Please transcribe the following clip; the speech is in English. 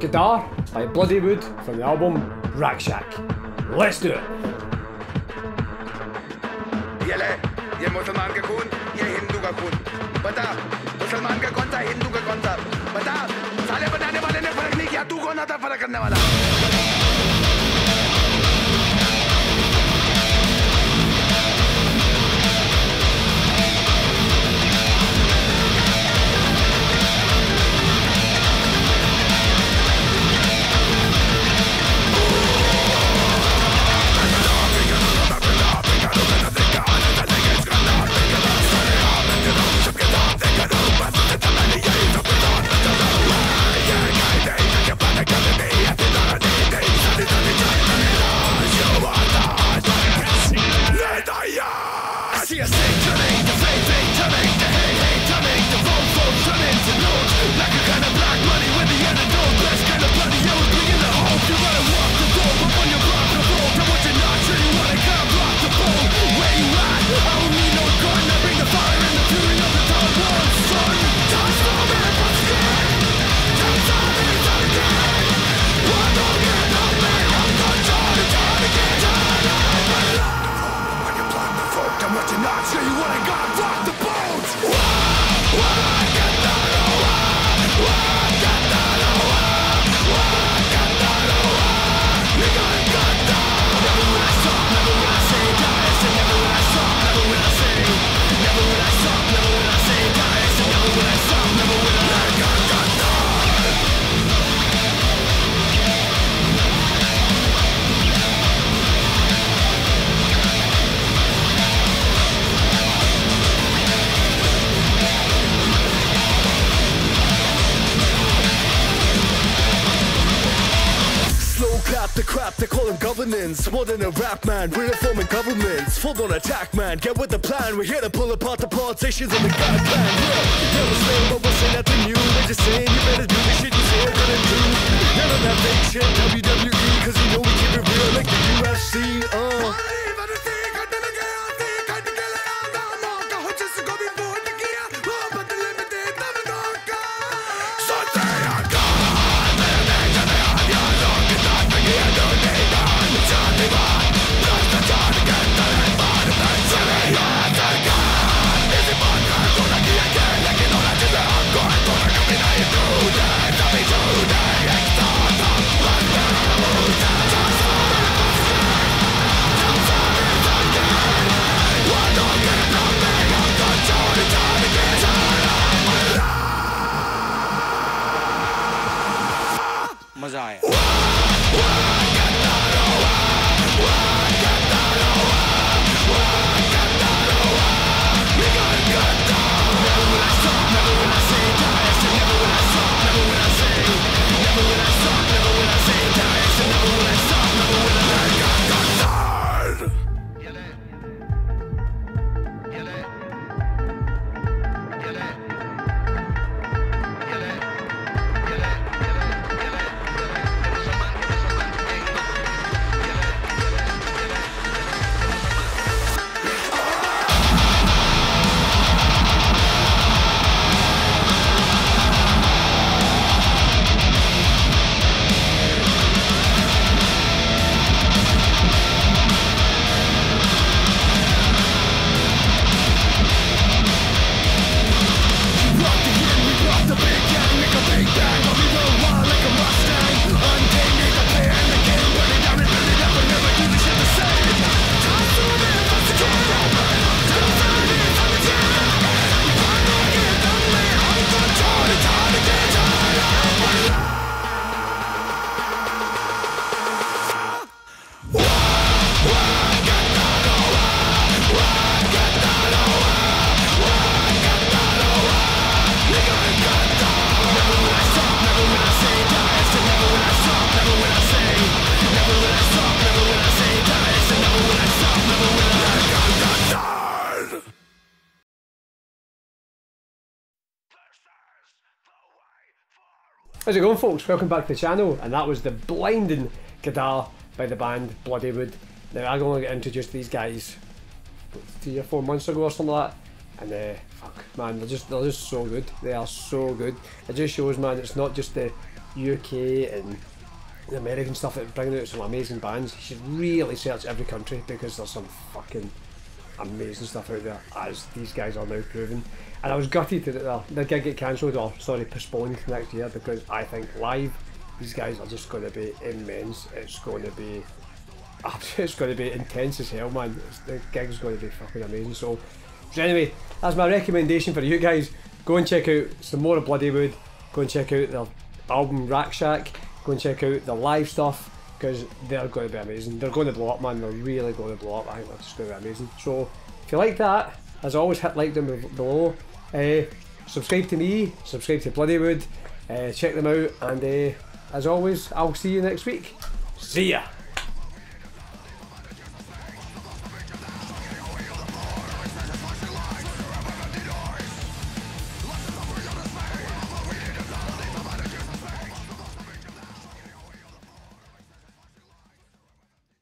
Gadar by Bloodywood from the album Rack Let's do it! ये ये मुसलमान का खून ये हिंदू का खून बता मुसलमान का कौन सा हिंदू का कौन सा बता साले बताने वाले ने फ़र्क नहीं किया तू कौन आता फ़र्क करने वाला governance. More than a rap man, we're reforming governments. Full on attack, man, get with the plan. We're here to pull apart the politicians and the god plan. Yeah, never say, but we're saying nothing new. We're just saying you better do the shit you say you're gonna do. None that fake shit, WWE, cause you know we keep it How's it going folks? Welcome back to the channel and that was the blinding Gaddar by the band Bloodywood. Now I only got introduced to these guys what, three or four months ago or something like that and uh, fuck man they're just they're just so good. They are so good. It just shows man it's not just the UK and the American stuff that bringing out some amazing bands. You should really search every country because there's some fucking amazing stuff out there, as these guys are now proving. And I was gutted that the, the gig get cancelled or sorry postponed next year because I think live these guys are just going to be immense. It's going to be it's going to be intense as hell, man. It's, the gig's going to be fucking amazing. So, so anyway, that's my recommendation for you guys. Go and check out some more of Bloodywood. Go and check out their album Rakshak. Go and check out the live stuff because they're going to be amazing. They're going to blow up, man. They're really going to blow up. I think just going to be amazing. So, if you like that, as always, hit like down below. Uh, subscribe to me. Subscribe to Bloodywood. Uh, check them out, and uh, as always, I'll see you next week. See ya.